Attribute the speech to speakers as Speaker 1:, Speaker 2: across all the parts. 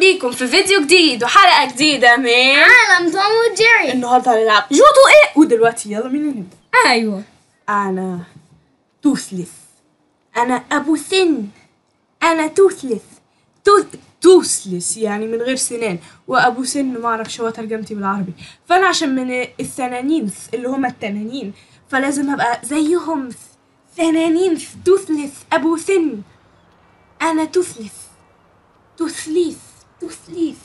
Speaker 1: بيكم في فيديو جديد وحلقة جديدة من
Speaker 2: عالم توم وجيري.
Speaker 1: النهارده هنلعب جوتو إيه؟ ودلوقتي يلا بينا نبدا
Speaker 2: أيوه.
Speaker 1: أنا توثلث أنا أبو سن. أنا توثلث توث توثلث يعني من غير سنان وأبو سن ما أعرفش هو ترجمتي بالعربي. فأنا عشان من الثنانين اللي هما التنانين فلازم أبقى زيهم. ثنانين توثلث أبو سن. أنا توثلث توثليث توثليث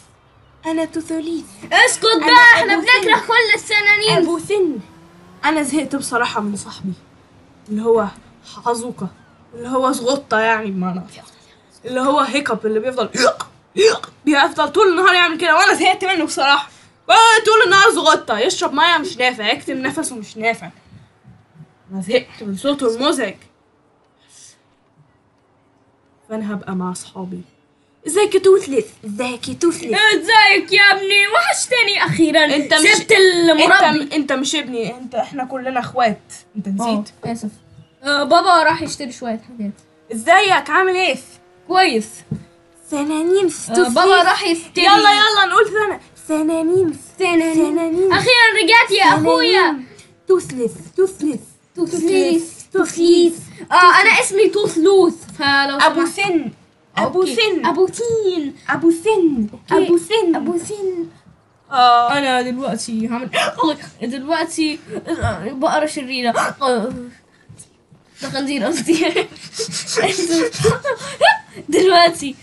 Speaker 1: أنا توثليث
Speaker 2: اسكت
Speaker 1: أنا
Speaker 2: بقى إحنا
Speaker 1: أبو
Speaker 2: بنكره. كل السنانين.
Speaker 1: أبو سن. أنا زهقت بصراحة من صاحبي. اللي هو حزوقه اللي هو زغطة يعني بمعنى. اللي هو هيكب اللي بيفضل بيفضل طول النهار يعمل كده. وأنا زهقت منه بصراحة. آه، طول النهار زغطة. يشرب مية مش نافع. يكتم نفسه مش نافع. أنا زهقت من صوته المزعج. فأنا هبقى مع أصحابي. ازيك يا توثلث. ازيك يا توثلث
Speaker 2: ازيك يا ابني. وحشتني أخيرا.
Speaker 1: أنت مش
Speaker 2: سبت المربي.
Speaker 1: أنت أنت مش ابني. انت إحنا كلنا أخوات. أنت نسيت؟
Speaker 2: آسف. آه بابا راح يشتري شوية حاجات.
Speaker 1: إزيك؟ عامل إيه؟
Speaker 2: كويس.
Speaker 1: ثنانين
Speaker 2: آه بابا راح يشتري.
Speaker 1: يلا يلا نقول ثنا ثنانين. ثنانين.
Speaker 2: أخيرا رجعت يا أخويا.
Speaker 1: توثلث. توثلث.
Speaker 2: توثليث توثليث آه أنا اسمي توثلوث فلو أبو.
Speaker 1: سن.
Speaker 2: أبو.
Speaker 1: سن.
Speaker 2: أبو تين
Speaker 1: أبو سن. أبو سن.
Speaker 2: أبو سن.
Speaker 1: آه
Speaker 2: أنا دلوقتي هعمل دلوقتي بقرة شريرة. ده خنزير قصدي. دلوقتي.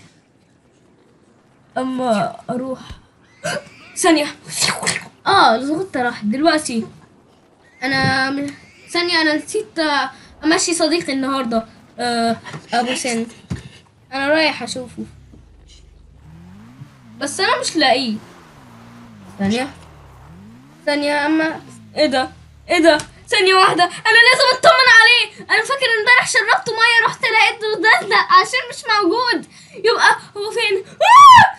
Speaker 2: أما أروح. ثانية. آه الزغطة راحت دلوقتي. أنا ثانية أنا نسيت آه، أمشي صديقي النهاردة. آه، أبو سن. أنا رايح أشوفه. بس أنا مش لاقيه. ثانية. ثانية أما إيه ده؟ إيه ده؟ ثانية واحدة. أنا لازم أطمن عليه. أنا فاكر إمبارح شربته مية رحت لقيته دلدق عشان مش موجود. يبقى هو فين؟ آه!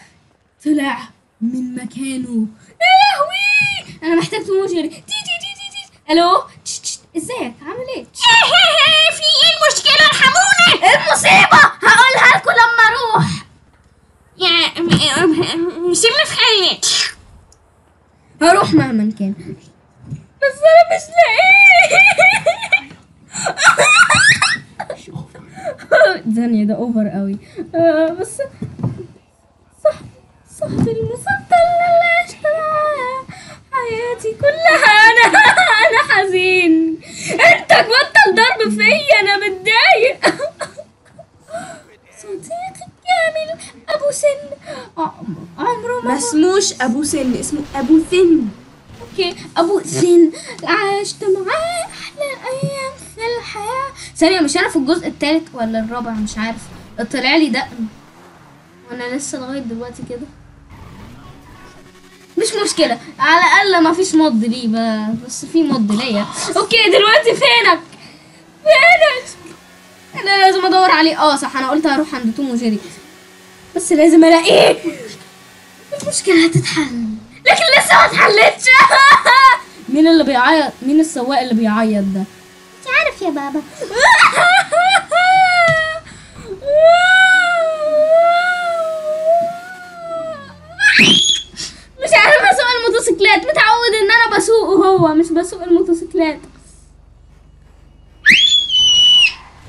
Speaker 2: طلع من مكانه. يا لهوي! أنا محتاج تموت تي تي تي تي تي. ألو؟ تش. ازيك عامل إيه؟
Speaker 1: في إيه المشكلة؟ ارحموني.
Speaker 2: المصيبة! هقولها لكم لما أروح.
Speaker 1: يا سيبني في حالي
Speaker 2: هروح مهما كان. بس أنا مش لاقية. ثانية ده over قوي. آه بس صح صاحبي المفضل اللي عشت معاه حياتي كلها أنا أنا حزين انت بطل ضرب فيا أنا متضايق صديقي الكامل ابو سن عم- عمره ما
Speaker 1: ما اسموش أبو سن اسمه أبو سن.
Speaker 2: okay أبو سن. عشت معاه أحلى أيام في الحياة. ثانية مش في الجزء الثالث ولا الرابع؟ مش عارف. طلع لي دقن. وأنا لسه لغاية دلوقتي كده. مش مشكلة. على الأقل ما فيش مض ليه بقى. بس في مض ليا. أوكي دلوقتي فينك؟ فينك؟ أنا لازم أدور عليه. آه صح. أنا قلت هروح عند توم وجيري. بس لازم ألاقيه. المشكلة هتتحل. لكن لسه ما اتحلتش. مين اللي بيعيط؟ مين السواق اللي بيعيط ده؟ انت عارف يا بابا. مش عارف اسوق الموتوسيكلات. متعود ان أنا بسوقه هو مش بسوق الموتوسيكلات.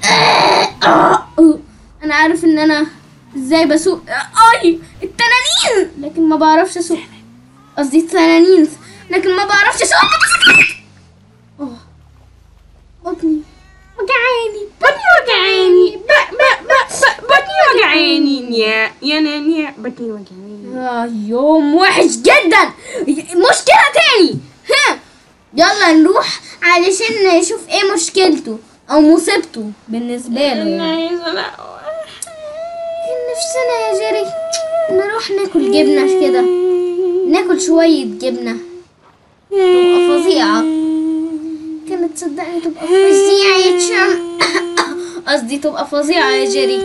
Speaker 2: أنا عارف ان أنا إزاي بسوق. آي! التنانين! لكن ما بعرفش اسوق قصدي التنانين. لكن ما بعرفش اسوق أوه. بطني. وجعاني بطني وجعاني بطني وجعاني
Speaker 1: يا يا نانيا بطني وجعاني
Speaker 2: آه، يوم وحش جدا. مشكلة تاني. ها. يلا نروح علشان نشوف إيه مشكلته أو مصيبته بالنسبة له يعني. كان نفسنا يا جيري نروح ناكل جبنة كده. ناكل شوية جبنة. تبقى فظيعة. كانت تصدقني تبقى فظيعة يا تشام. قصدي تبقى فظيعة يا جيري.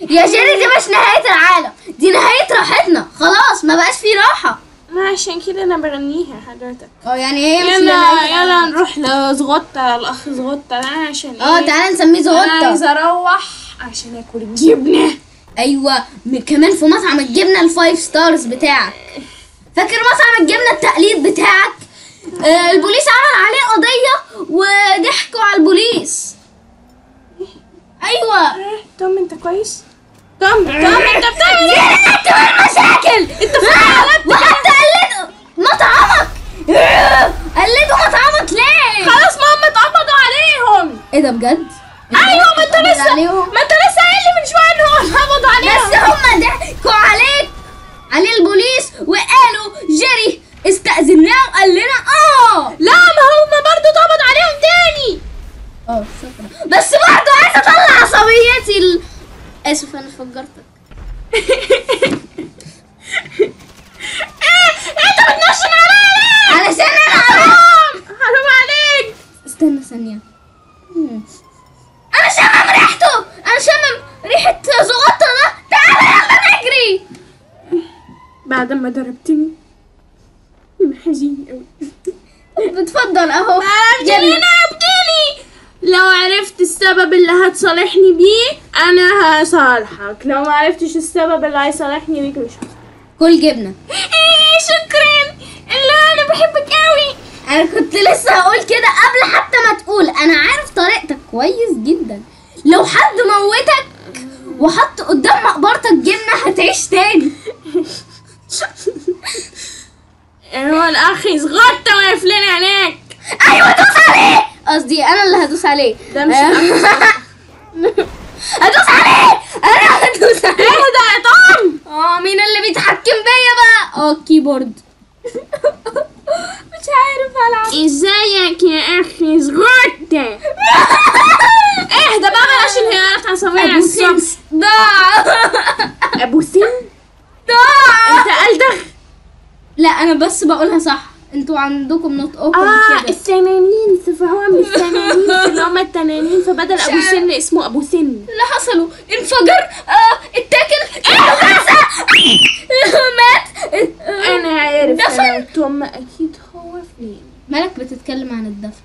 Speaker 2: يا جيري دي مش نهاية العالم. دي نهاية راحتنا. خلاص ما بقاش في راحة.
Speaker 1: ما عشان كده أنا بغنيها حضرتك.
Speaker 2: آه يعني هي مش
Speaker 1: يلا يلا. نروح لزغطة الأخ زغطة ده عشان
Speaker 2: آه
Speaker 1: إيه؟
Speaker 2: تعالى نسميه
Speaker 1: أنا
Speaker 2: زغطة
Speaker 1: عايزة أروح عشان أكل
Speaker 2: جبنة. أيوه كمان في مطعم الجبنة ال five stars بتاعك. فاكر مطعم الجبنة التقليد بتاعك؟ آه البوليس عمل عليه قضية وضحكوا على البوليس. أيوه.
Speaker 1: توم أنت كويس؟ توم توم أنت بتعمل
Speaker 2: إيه؟ انت مشاكل. أنت وحتى قلدوا مطعمك. قلدوا مطعمك ليه؟
Speaker 1: خلاص ما هم اتقبضوا عليهم.
Speaker 2: إيه ده بجد
Speaker 1: أيوه ما انت
Speaker 2: اتقبض
Speaker 1: لسه
Speaker 2: عليهم؟
Speaker 1: ما انت لسه قايل لي من شوية ان هو اتقبضوا
Speaker 2: بس
Speaker 1: عليهم
Speaker 2: هم ضحكوا عليك عليه البوليس وقالوا جيري استأذناه وقال لنا آه
Speaker 1: لا ما هم برضه اتقبض عليهم تاني
Speaker 2: آه شكرا بس برضه عايزه اطلع عصبيتي ال... اسف أنا فجرتك
Speaker 1: إيه انت بتنشن عليا ليه
Speaker 2: علشان أنا
Speaker 1: حرام حرام عليك
Speaker 2: استنى ثانية مم. أنا شامم شامم ريحة زغطة ده تعالى يلا نجري.
Speaker 1: بعد ما ضربتني. أنا حزين قوي
Speaker 2: بتفضل
Speaker 1: أهو. ليه ضربتني لو عرفت السبب اللي هتصالحني بيه أنا هصالحك. لو ما عرفتش السبب اللي هيصالحني بيك مش هصالحك.
Speaker 2: كل جبنة.
Speaker 1: إيه شكرا. لا أنا بحبك قوي
Speaker 2: أنا كنت لسه هقول كده قبل حتى ما تقول. أنا عارف طريقتك كويس جدا. لو حد موتك وحط قدام مقبرتك جبنة هتعيش تاني.
Speaker 1: هو الأخ يزغط واقف لنا هناك.
Speaker 2: أيوه دوس عليه. قصدي أنا اللي هدوس عليه.
Speaker 1: ده مش
Speaker 2: هدوس عليه. أنا هدوس عليه.
Speaker 1: إيه ده يا طعم
Speaker 2: آه مين اللي بيتحكم بيا بقى؟ آه الكيبورد مش عارف ألعب.
Speaker 1: ازيك يا أخي؟ زغط اهدى بقى بلاش انهيارات الصبح
Speaker 2: سنس ضاع
Speaker 1: أبو سن
Speaker 2: ضاع
Speaker 1: انت قلدغ
Speaker 2: لا أنا بس بقولها صح. أنتوا عندكم نطقكم
Speaker 1: آه
Speaker 2: كده.
Speaker 1: السنانين فهو من السنانين اللي هم التنانين فبدل
Speaker 2: أبو.
Speaker 1: سن اسمه أبو سن
Speaker 2: اللي حصلوا انفجر. آه اتاكل. اتغذى مات آه،
Speaker 1: أنا عارف
Speaker 2: دفن.
Speaker 1: أنا توم أكيد هو فين
Speaker 2: مالك بتتكلم عن الدفن.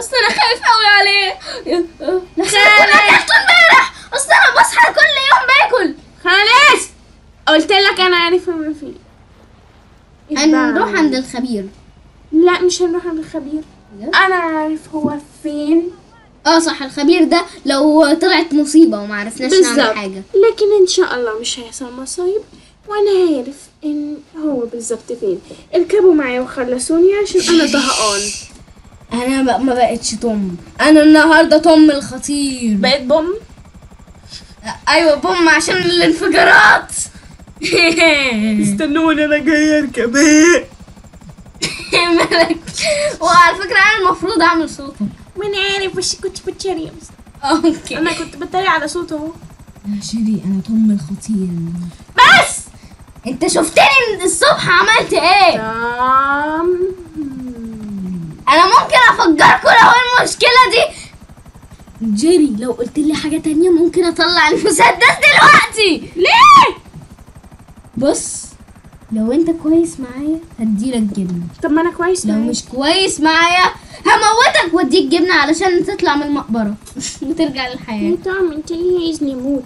Speaker 2: أصل أنا خايف قوي عليه. لا
Speaker 1: خالد.
Speaker 2: اكلته امبارح. أصل أنا بصحى كل يوم باكل.
Speaker 1: خلاص قلت لك أنا عارف هو فين
Speaker 2: هنروح عند الخبير.
Speaker 1: لا مش هنروح عند الخبير. أنا عارف هو فين.
Speaker 2: آه صح. الخبير ده لو طلعت مصيبة وما عرفناش
Speaker 1: بالظبط.
Speaker 2: نعمل حاجة.
Speaker 1: لكن إن شاء الله مش هيحصل مصايب. وأنا عارف إن هو بالظبط فين. اركبوا معايا وخلصوني عشان أنا زهقان
Speaker 2: أنا بق- ما بقتش توم. أنا النهارده توم الخطير.
Speaker 1: بقيت بوم؟
Speaker 2: أيوه بوم عشان الانفجارات.
Speaker 1: استنوني أنا جاي أركب.
Speaker 2: مالك وعلى فكرة أنا المفروض أعمل صوته.
Speaker 1: وأنا عارف وش كنت بتشري
Speaker 2: أوكي.
Speaker 1: أنا كنت بتريق على صوته أهو.
Speaker 2: يا شيري أنا توم الخطير.
Speaker 1: بس!
Speaker 2: أنت شفتني الصبح عملت إيه؟
Speaker 1: تمام.
Speaker 2: أنا ممكن افجركوا لو المشكلة دي. جيري لو قلت لي حاجة تانية ممكن أطلع المسدس دلوقتي.
Speaker 1: ليه؟
Speaker 2: بص لو أنت كويس معايا هديلك جبنة.
Speaker 1: طب ما أنا كويس
Speaker 2: لو. مش كويس معايا هموتك. واديك جبنة علشان تطلع من المقبرة. وترجع للحياة.
Speaker 1: أنت عم عايزني أموت.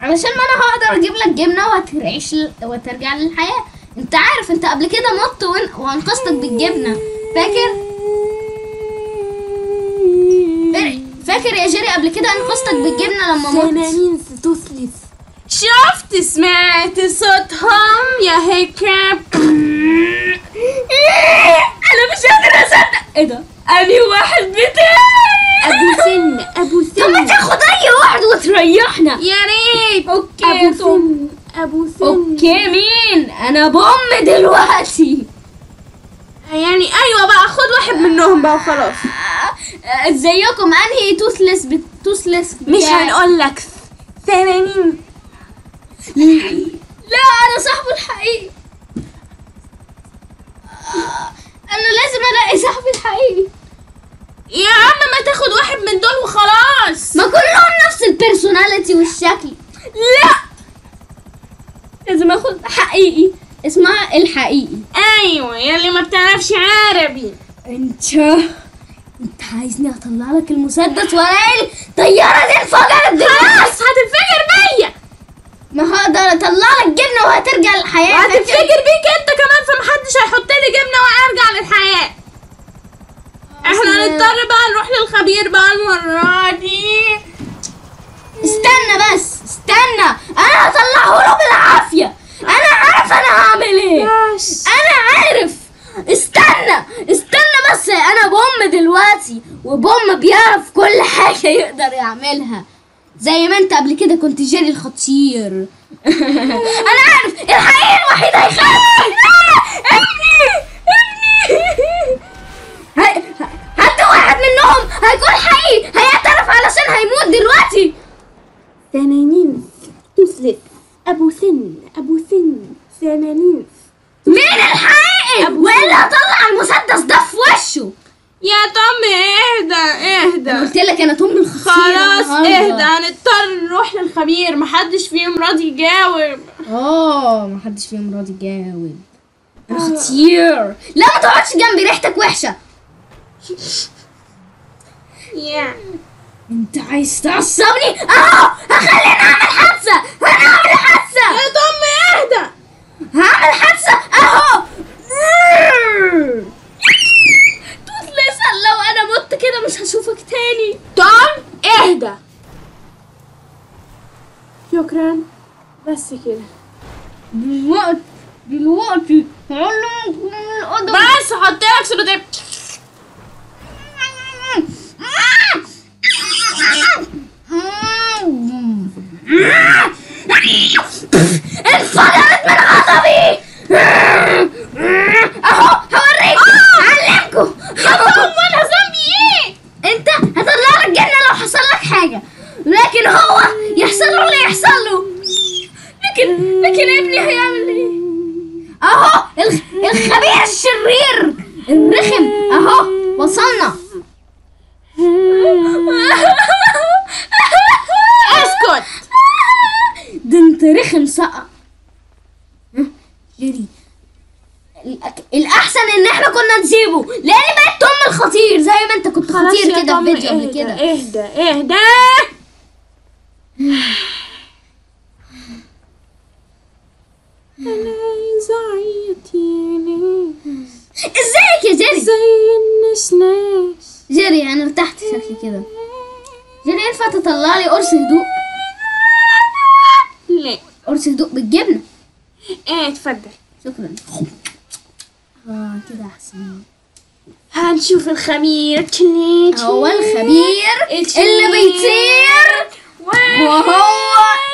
Speaker 2: علشان ما أنا هقدر أجيب لك جبنة وهتعيش ل... وترجع للحياة. أنت عارف أنت قبل كده مت وان... وأنقذتك بالجبنة. فاكر؟ فاكر- يا جيري؟ قبل كده أنقذتك بالجبنة لما مت
Speaker 1: تنانين ستثلث شفت؟ سمعت صوتهم يا هيكاب.
Speaker 2: أنا مش قادر أصدق. إيه ده؟ انهي واحد بتاعي
Speaker 1: أبو سن أبو
Speaker 2: طب ما
Speaker 1: سن
Speaker 2: تاخد أي واحد وتريحنا.
Speaker 1: يا ريت. أوكي
Speaker 2: أبو.
Speaker 1: سن أبو سن.
Speaker 2: okay مين؟ أنا بأم دلوقتي.
Speaker 1: يعني أيوه بقى خد واحد منهم بقى وخلاص.
Speaker 2: ازيكم؟ انهي توسلس بت... توسلس
Speaker 1: مش؟ هنقول لك ثنانين
Speaker 2: لا أنا صاحبه الحقيقي. أنا لازم ألاقي صاحبي الحقيقي.
Speaker 1: يا عم ما تاخد واحد من دول وخلاص.
Speaker 2: ما كلهم نفس ال personality والشكل. لا. لازم آخد حقيقي. اسمها الحقيقي.
Speaker 1: أيوه يلي ما بتعرفش عربي.
Speaker 2: انت انت عايزني اطلع لك المسدس والاقي الطياره دي انفجرت دلوقتي
Speaker 1: خلاص هتنفجر بيا.
Speaker 2: هطلع لك جبنة وهترجع للحياة
Speaker 1: وهتفتكر بيك انت كمان فمحدش هيحط لي جبنة وارجع للحياة. إحنا هنضطر بقى نروح للخبير بقى المرة دي.
Speaker 2: استنى بس استنى. أنا هطلعه له بالعافية. أنا عارف أنا هعمل
Speaker 1: إيه.
Speaker 2: أنا عارف. استنى استنى بس أنا بوم دلوقتي وبوم بيعرف كل حاجة يقدر يعملها. زي ما أنت قبل كده كنت جيري الخطير. أنا عارف الحقيقة الوحيد هيخاف ابني ابني هي- حتى واحد منهم هيكون حقيقي هيعترف علشان هيموت دلوقتي
Speaker 1: ثنانين تسلك ابو سن ابو سن ثنانين
Speaker 2: مين الحقيقي والا هطلع المسدس ده في وشه
Speaker 1: يا توم اهدى اهدى
Speaker 2: قلت لك أنا توم الخطير
Speaker 1: خلاص
Speaker 2: النهاردة.
Speaker 1: اهدى هنضطر نروح للخبير محدش فيهم راضي يجاوب
Speaker 2: آه ما حدش فيهم راضي يجاوب أنا خطير. لا ما تقعدش جنبي ريحتك وحشة.
Speaker 1: يا
Speaker 2: انت عايز تعصبني؟ اهو هخليني أعمل حادثة. هنعمل حادثة.
Speaker 1: يا توم اهدى.
Speaker 2: هعمل حادثة. أهو. توت لسه لو أنا مت كده مش هشوفك تاني.
Speaker 1: توم اهدى. شكرا. بس كده.
Speaker 2: دلوقتي دلوقتي هعلمك من الأدب
Speaker 1: بس حط لك سلوتيب
Speaker 2: انفجرت من غضبي اهو هوريكم هعلمكم
Speaker 1: وأنا ذنبي إيه
Speaker 2: انت هطلع لك جنة لو حصل لك حاجة لكن هو يحصل له اللي يحصل له لكن لكن ابني هيعمل إيه اهو الخ- الخبير الشرير الرخم اهو وصلنا
Speaker 1: اسكت
Speaker 2: ده انت رخم سقى جري الأك- الاحسن ان إحنا كنا نسيبه لأن بقيت توم الخطير زي ما انت كنت في فيديو قبل كده.
Speaker 1: إهدى إهدى. أنا عايزة اعيط يا ناس
Speaker 2: إزيك يا جيري
Speaker 1: زي النسناس.
Speaker 2: جيري أنا ارتحت شكلي كده. جيري ينفع تطلع لي قرص هدوء.
Speaker 1: لا
Speaker 2: قرص هدوء بالجبنة.
Speaker 1: إيه اتفضل.
Speaker 2: شكرا. آه كده أحسن.
Speaker 1: هنشوف الخبير تشنيت
Speaker 2: هو الخبير اللي بيطير. وهو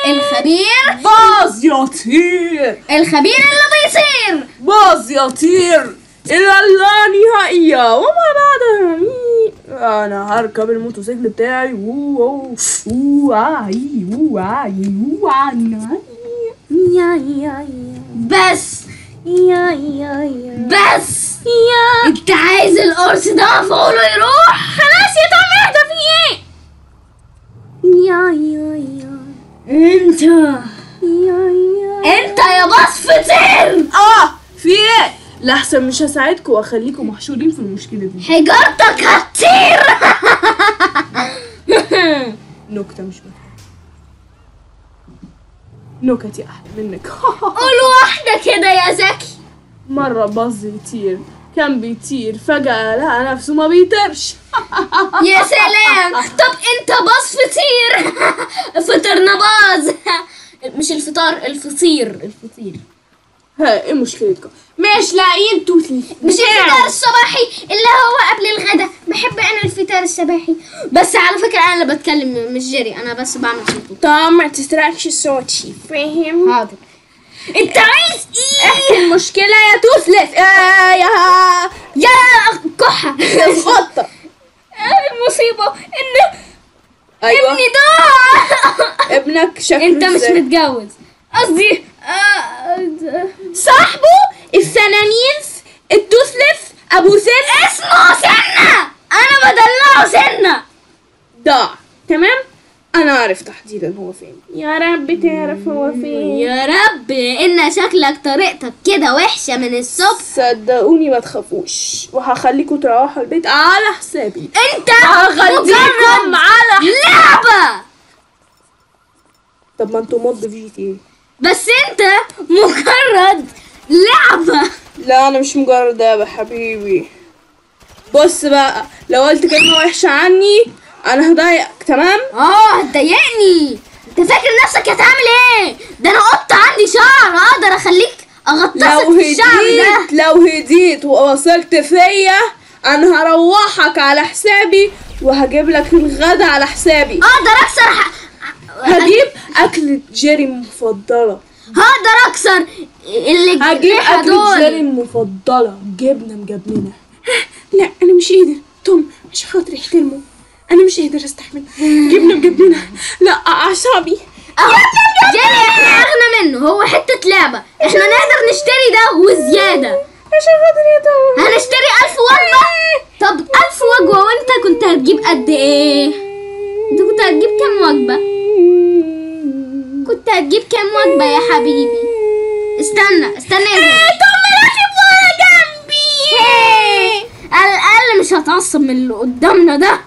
Speaker 2: الخبير
Speaker 1: باظ يطير
Speaker 2: الخبير اللي بيطير.
Speaker 1: باظ يطير إلى اللانهائية وما بعدها أنا هركب الموتوسيكل بتاعي. وو وو وو عاي وو عاي وو عاي يا يا يا
Speaker 2: بس.
Speaker 1: يا يا يا.
Speaker 2: بس!
Speaker 1: يا.
Speaker 2: انت عايز القرص ده مفعوله يروح؟
Speaker 1: خلاص يا توم اهدى في إيه؟ يا يا يا.
Speaker 2: انت!
Speaker 1: يا يا.
Speaker 2: انت يا باص فطير
Speaker 1: آه في إيه؟ لحسن مش هساعدكم واخليكم محشورين في المشكلة دي.
Speaker 2: حجارتك هتطير!
Speaker 1: نكتة مش مفهومه نكتي أحلى منك.
Speaker 2: قول واحدة كده يا زكي.
Speaker 1: مرة باظ يطير كان بيطير فجأة لقى نفسه ما بيطيرش.
Speaker 2: يا سلام! طب أنت باص فطير. فطرنا باظ. مش الفطار الفطير الفطير.
Speaker 1: ها إيه مشكلتكم؟ مش لاقيين توتي
Speaker 2: مش الفطار الصباحي اللي هو قبل الغدا. بحب أنا الفطار الصباحي. بس على فكرة أنا اللي بتكلم مش جيري أنا بس بعمل صوته
Speaker 1: طب ما تسرقش صوتي. فاهم؟
Speaker 2: حاضر. أنت عايز إيه؟
Speaker 1: احكي المشكلة يا توسلف؟ آه يا
Speaker 2: يا كحة.
Speaker 1: يا قطه
Speaker 2: المصيبة؟ ان
Speaker 1: أيوه.
Speaker 2: ابني ضاع
Speaker 1: ابنك شكله
Speaker 2: أنت مش؟ متجوز. قصدي آه،
Speaker 1: صاحبه السنانيس التوسلف أبو سن.
Speaker 2: اسمه سنة! أنا بدلعه سنة!
Speaker 1: ضاع تمام؟ أنا عارف تحديدا هو فين. يا رب تعرف هو فين.
Speaker 2: يا رب إن شكلك طريقتك كده وحشة من الصبح.
Speaker 1: صدقوني ما تخافوش. وهخليكم تروحوا البيت على حسابي.
Speaker 2: أنت
Speaker 1: هخليكم على
Speaker 2: لعبة!
Speaker 1: طب ما أنتوا مض في جي تي إيه.
Speaker 2: بس انت مجرد لعبة.
Speaker 1: لا أنا مش مجرد لعبة حبيبي. بص بقى لو قلت كلمة وحشة عني أنا هضايقك تمام؟
Speaker 2: آه هتضايقني. أنت فاكر نفسك هتعمل إيه؟ ده أنا قط عندي شعر. أقدر أخليك أغطسك
Speaker 1: لو
Speaker 2: في الشعر ده.
Speaker 1: هديت لو هديت ووصلت فيا أنا هروحك على حسابي وهجيب لك الغدا على حسابي.
Speaker 2: أقدر أكسر ح...
Speaker 1: هجيب اكلة جيري المفضلة
Speaker 2: هقدر اكسر اللي
Speaker 1: هجيب أكلة جيري
Speaker 2: دول
Speaker 1: المفضلة جبنة مجبنة لا أنا مش قادر. توم عشان خاطر احترمه أنا مش قادر أستحمل. جبنة مجبنة لا أعصابي.
Speaker 2: اهو جيري إحنا أغنى منه. هو حتة لعبة. إحنا نقدر نشتري ده وزيادة.
Speaker 1: عشان خاطر يا توم
Speaker 2: هنشتري ألف وجبة هتجيب كام وجبة يا حبيبي؟ استنى استنى يا زين
Speaker 1: توم راكب ورا جنبي.
Speaker 2: على الأقل مش هتعصب من اللي قدامنا ده.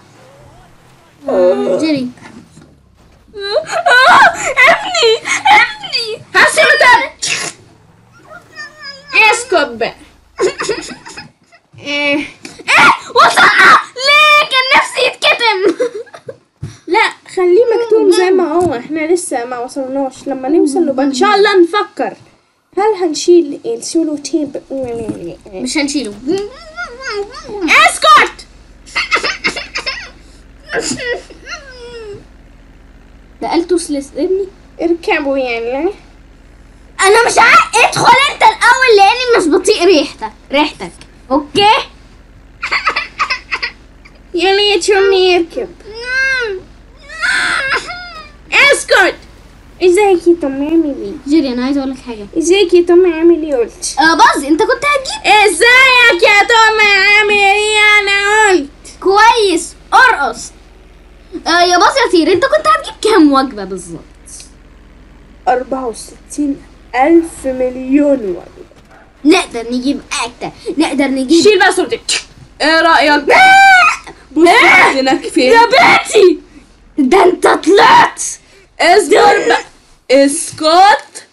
Speaker 2: جيري
Speaker 1: ابني ابني. هسكت اسكت بقى؟ إيه؟
Speaker 2: إيه وصلنا. ليه؟ كان نفسي يتكتم.
Speaker 1: لا. خليه مكتوب زي ما هو إحنا لسه ما وصلناش. لما نوصل نبقى إن شاء الله نفكر. هل هنشيل السولو تيب؟
Speaker 2: مش هنشيله.
Speaker 1: اسكت
Speaker 2: ده قال توسلس ابني.
Speaker 1: اركبوا يعني.
Speaker 2: أنا مش عارف ادخل أنت الأول لأني مش بطيق ريحتك. ريحتك. okay؟
Speaker 1: يا ريت يومي يركب. اسكت إزيك يا توم؟ عامل إيه؟
Speaker 2: جيري أنا عايزه أقول لك حاجة.
Speaker 1: إزيك يا توم؟ عامل إيه قلت؟
Speaker 2: آه باز أنت كنت هتجيب؟
Speaker 1: إزيك يا توم؟ عامل إيه؟ أنا قلت.
Speaker 2: كويس. أرقص. آه يا باز يا طير. أنت كنت هتجيب كام وجبة بالظبط؟
Speaker 1: أربعة وستين ألف مليون وجبة.
Speaker 2: نقدر نجيب أكتر. نقدر نجيب
Speaker 1: شيل بقى صوتك إيه رأيك؟ بص هناك فين؟
Speaker 2: يا بنتي! ده أنت طلعت!
Speaker 1: اصبر بقى اسكت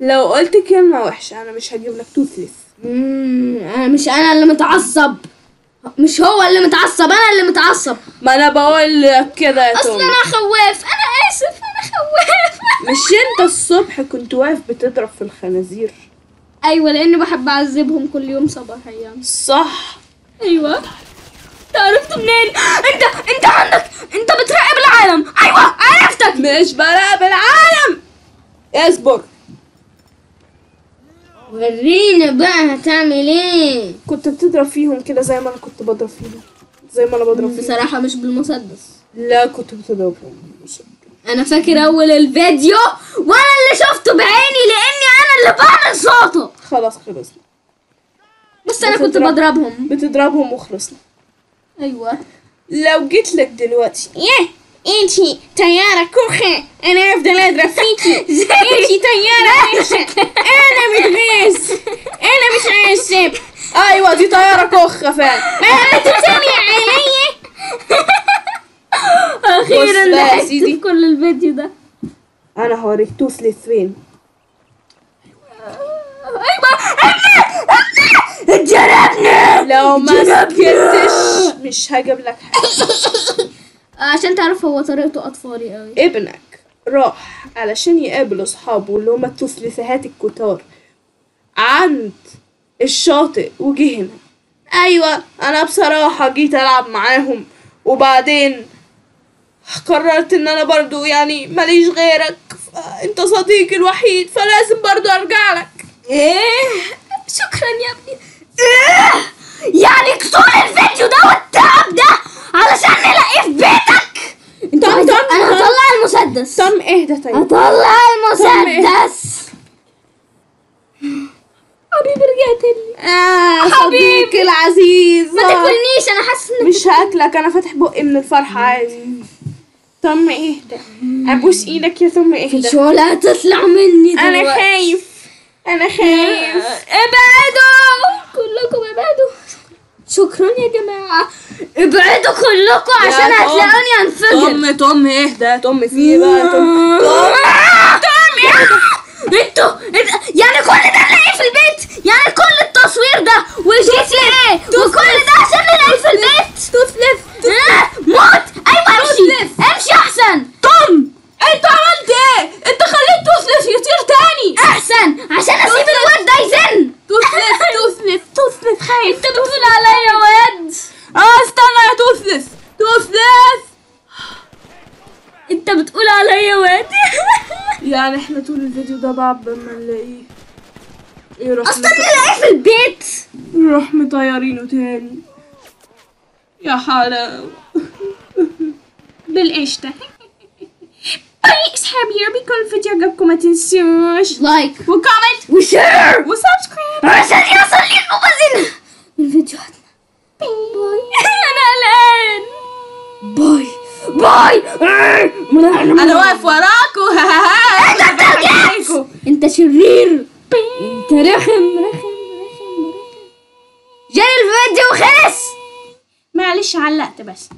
Speaker 1: لو قلت كلمة وحشة أنا مش هجيب لك توثلث
Speaker 2: مم، أنا مش أنا اللي متعصب. مش هو اللي متعصب أنا اللي متعصب.
Speaker 1: ما أنا بقول لك كده يا توم.
Speaker 2: أنا خواف أنا آسف أنا خواف
Speaker 1: مش أنت الصبح كنت واقف بتضرب في الخنازير؟
Speaker 2: أيوه لأني بحب أعذبهم كل يوم صباحيا.
Speaker 1: صح.
Speaker 2: انت عرفت منين؟ انت انت عندك انت بتراقب العالم. أيوه عرفتك.
Speaker 1: مش براقب العالم. اصبر.
Speaker 2: ورينا بقى هتعمل إيه.
Speaker 1: كنت بتضرب فيهم كده زي ما أنا كنت بضرب فيهم. زي ما أنا بضرب فيهم.
Speaker 2: بصراحة مش بالمسدس.
Speaker 1: لا كنت بتضربهم.
Speaker 2: أنا فاكر أول الفيديو وأنا اللي شفته بعيني لأني أنا اللي بعمل صوته.
Speaker 1: خلاص خلصنا.
Speaker 2: بس أنا كنت بضربهم.
Speaker 1: بتضربهم وخلصنا.
Speaker 2: أيوه.
Speaker 1: لو جيت لك دلوقتي. إيه أنتي طيارة كوخة. أنا أفضل أضرب فيكي. أنتي طيارة وحشة أنا متغيظ أنا مش عايز أيوه دي طيارة كوخة فعلا. ما بتتريق عليا. أخيرا
Speaker 2: لحقت كل الفيديو ده.
Speaker 1: أنا هوريك توثلث فين.
Speaker 2: جربني!
Speaker 1: لو ما سكتش. مش هجيب لك حاجة.
Speaker 2: عشان تعرف هو طريقته أطفالي قوي
Speaker 1: ابنك راح علشان يقابل أصحابه اللي هما التثلثات الكتار. عند الشاطئ وجه هنا. أيوه أنا بصراحة جيت ألعب معاهم. وبعدين قررت إن أنا برضو يعني ماليش غيرك. انت صديقي الوحيد فلازم برضو أرجع لك.
Speaker 2: إيه؟ شكرا يا ابني. إيه؟ يعني طول الفيديو ده والتعب ده علشان نلاقيه في بيتك؟
Speaker 1: طم- طم-
Speaker 2: أنا
Speaker 1: طم.
Speaker 2: هطلع المسدس.
Speaker 1: تم اهدى طيب؟
Speaker 2: هطلع المسدس. حبيبي رجعت لي.
Speaker 1: آه صديقي العزيز.
Speaker 2: ما تاكلنيش أنا حاسس ان
Speaker 1: مش هاكلك أنا فاتح بقي من الفرحة عادي. تم اهدى أبوس إيدك يا توم اهدى
Speaker 2: شغلة هتطلع مني دلوقتي.
Speaker 1: أنا خايف. أنا خايف.
Speaker 2: إبعدوا. كلكم ابعدوا شكرا يا جماعة. ابعدوا كلكم عشان هتلاقوني انفجر.
Speaker 1: توم توم اهدى توم في إيه بقى؟ توم توم
Speaker 2: أنتوا انت- يعني كل ده نلاقيه في البيت؟ يعني كل التصوير ده وال GTA وكل ده عشان نلاقيه في البيت؟
Speaker 1: توثلث
Speaker 2: آه، موت. أيوه امشي. امشي احسن.
Speaker 1: توم انت عملت إيه؟ انت خليت توثلث يطير تاني.
Speaker 2: احسن. عشان اسيب الواد ده يزن
Speaker 1: توثلث توثلث خايف
Speaker 2: أنت بتقول عليا واد.
Speaker 1: آه استنى يا توثلث توثلث
Speaker 2: أنت بتقول عليا واد.
Speaker 1: يعني إحنا طول الفيديو ده بعد ما نلاقيه إيه رح
Speaker 2: أصلا نلاقيه في البيت.
Speaker 1: نروح مطيرينه تاني. يا حلاوة. بالقشطة. bye اصحابي يا رب يكون الفيديو عجبكم ما تنسوش.
Speaker 2: like
Speaker 1: و
Speaker 2: comment.
Speaker 1: و share و subscribe.
Speaker 2: عشان يوصل لكم مزيد من فيديوهاتنا bye.
Speaker 1: أنا قلقان
Speaker 2: bye. bye.
Speaker 1: أنا واقف وراكوا
Speaker 2: أنت أنت شرير. أنت رخم رخم رخم رخم. جاي الفيديو خلص
Speaker 1: معلش علقت بس.